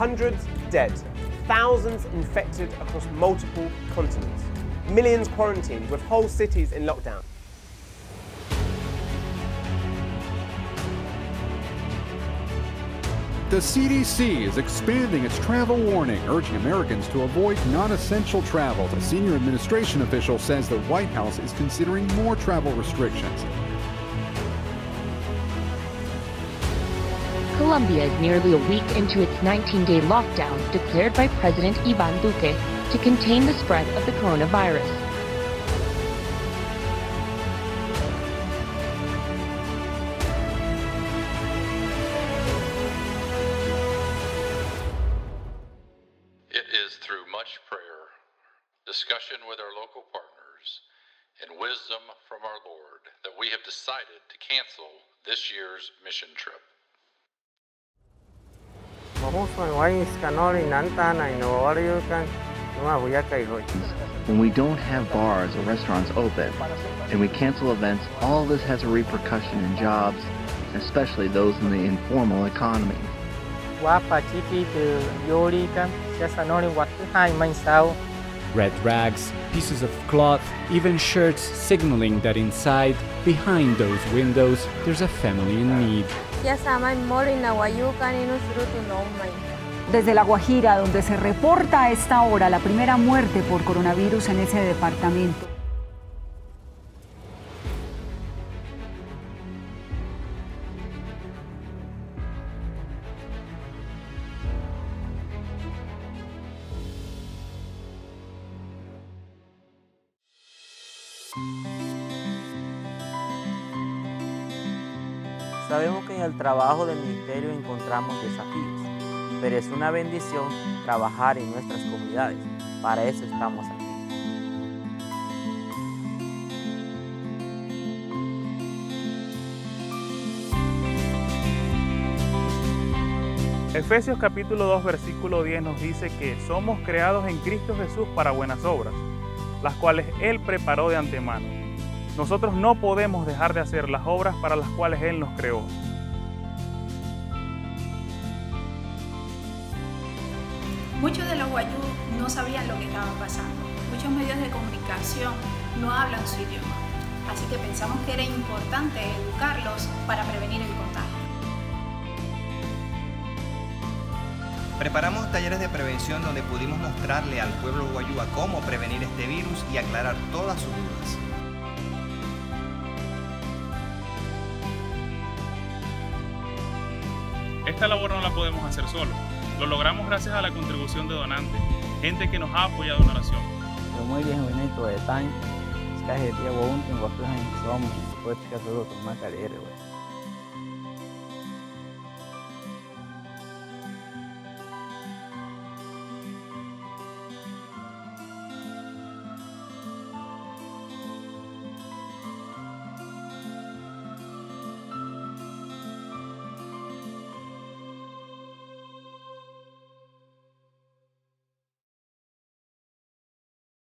Hundreds dead, thousands infected across multiple continents, millions quarantined with whole cities in lockdown. The CDC is expanding its travel warning, urging Americans to avoid non essential travel. A senior administration official says the White House is considering more travel restrictions. Colombia is nearly a week into its 19 day lockdown declared by President Ivan Duque to contain the spread of the coronavirus. It is through much prayer, discussion with our local partners, and wisdom from our Lord that we have decided to cancel this year's mission trip. When we don't have bars or restaurants open and we cancel events, all this has a repercussion in jobs, especially those in the informal economy. Red rags, pieces of cloth, even shirts signaling that inside, behind those windows, there's a family in need. Desde La Guajira, donde se reporta a esta hora la primera muerte por coronavirus en ese departamento. Sabemos que en el trabajo del ministerio encontramos desafíos, pero es una bendición trabajar en nuestras comunidades. Para eso estamos aquí. Efesios capítulo 2 versículo 10 nos dice que somos creados en Cristo Jesús para buenas obras, las cuales Él preparó de antemano. Nosotros no podemos dejar de hacer las obras para las cuales Él nos creó. Muchos de los guayú no sabían lo que estaba pasando. Muchos medios de comunicación no hablan su idioma. Así que pensamos que era importante educarlos para prevenir el contagio. Preparamos talleres de prevención donde pudimos mostrarle al pueblo guayúa cómo prevenir este virus y aclarar todas sus dudas. Esta labor no la podemos hacer solo. Lo logramos gracias a la contribución de donantes, gente que nos ha apoyado en oración. Muy bien bonito de tan, es que dia won't in what somos, pues que todo con una carrera, güey.